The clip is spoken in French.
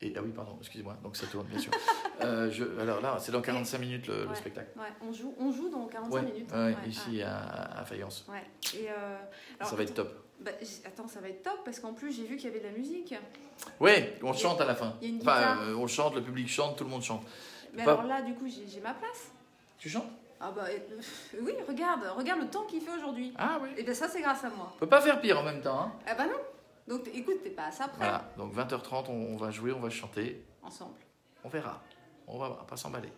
Et, ah oui, pardon, excusez-moi, donc ça tourne, bien sûr. Euh, je, alors là, c'est dans 45 minutes le, spectacle. Ouais, on joue, on joue dans 45 Ouais, minutes. ici à, à Fayence. Et euh, alors, ça va être top. bah, attends, ça va être top parce qu'en plus j'ai vu qu'il y avait de la musique. Ouais, on chante à la fin. il y a une Enfin, euh, on chante, le public chante, tout le monde chante. Mais Pas- alors là, du coup, j'ai j'ai ma place. Tu chantes? Ah bah euh, oui, regarde, regarde le temps qu'il fait aujourd'hui. Ah oui. Et bien ça, c'est grâce à moi. On peut pas faire pire en même temps. Hein. Ah bah non. Donc écoute, t'es pas à ça près. Voilà, donc 20h30, on, on va jouer, on va chanter. Ensemble. On verra. On va pas s'emballer.